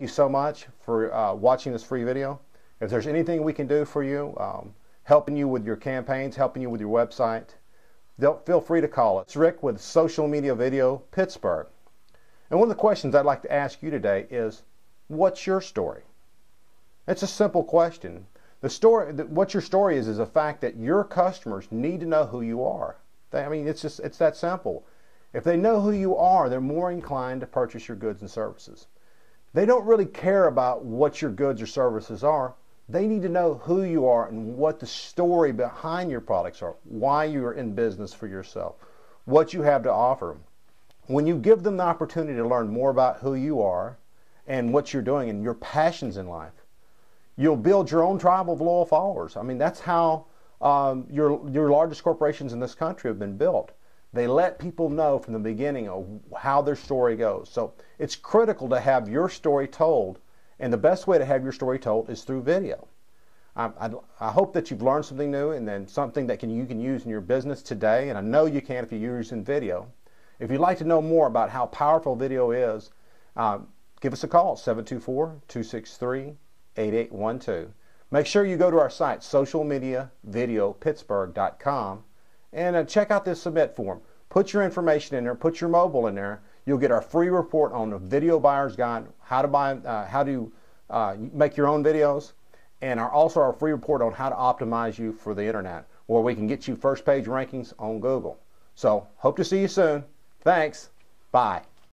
you so much for uh, watching this free video. If there's anything we can do for you, um, helping you with your campaigns, helping you with your website, feel free to call us. It's Rick with Social Media Video Pittsburgh. And one of the questions I'd like to ask you today is, what's your story? It's a simple question. The story, what your story is, is a fact that your customers need to know who you are. I mean, it's just, it's that simple. If they know who you are, they're more inclined to purchase your goods and services. They don't really care about what your goods or services are. They need to know who you are and what the story behind your products are, why you are in business for yourself, what you have to offer. When you give them the opportunity to learn more about who you are and what you're doing and your passions in life, you'll build your own tribe of loyal followers. I mean, that's how um, your, your largest corporations in this country have been built. They let people know from the beginning of how their story goes. So it's critical to have your story told, and the best way to have your story told is through video. I, I, I hope that you've learned something new and then something that can, you can use in your business today, and I know you can if you use in video. If you'd like to know more about how powerful video is, uh, give us a call, 724-263-8812. Make sure you go to our site, socialmediavideopittsburgh.com, and uh, check out this submit form. Put your information in there, put your mobile in there. You'll get our free report on the video buyer's guide, how to buy, uh, how to uh, make your own videos, and our, also our free report on how to optimize you for the internet, where we can get you first page rankings on Google. So hope to see you soon. Thanks. Bye.